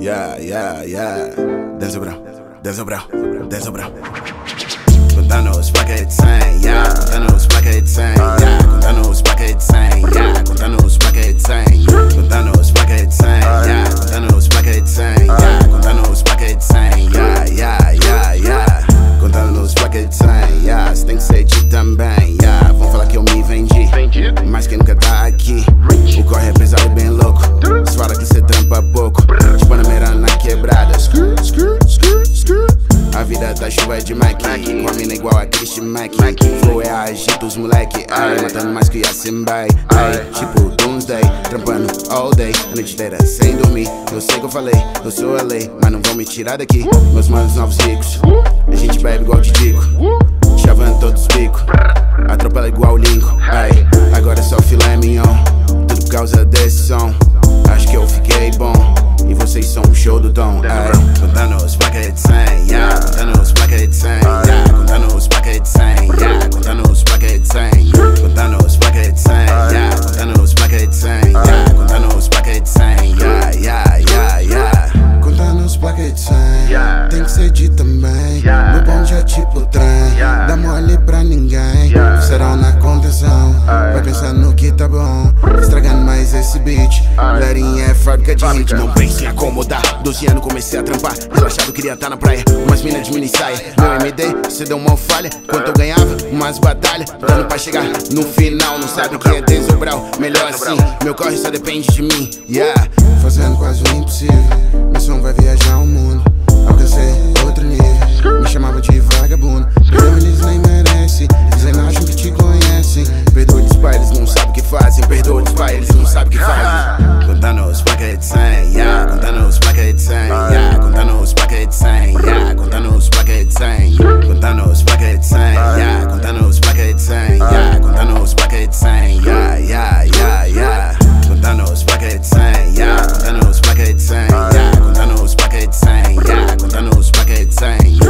Yeah, yeah, yeah. Denzel Brown, Denzel Brown, Denzel Brown. Contando os paquetes sem, yeah. Contando os paquetes sem, yeah. Contando os paquetes sem, yeah. Contando os paquetes sem, contando yeah. Contando os paquetes sem, yeah. Contando os paquetes sem, yeah, yeah, yeah, yeah. Contando os paquetes sem, yeah. Cê tem que ser de também, yeah. Vão falar que eu me vendi, mas quem nunca tá aqui. É de Mac. Com a mina igual a Christian Mac. Flow é agito os moleque. Ai, matando mais que a Simbai. Ai, tipo Doomsday. Trampando all day. A noite inteira sem dormir. Eu sei que eu falei, eu sou a lei. Mas não vão me tirar daqui. Meus manos novos ricos. A gente bebe igual de digo. Fábrica de hit. Não pense em acomodar. 12 anos comecei a trampar. Relaxado, queria estar na praia. Umas minas de mini saia. Meu MD, cê deu uma falha. Quanto eu ganhava, umas batalhas. Dando pra chegar no final. Não sabe o que é desobrar. Melhor assim, meu corre só depende de mim. Yeah. Fazendo quase o impossível. same.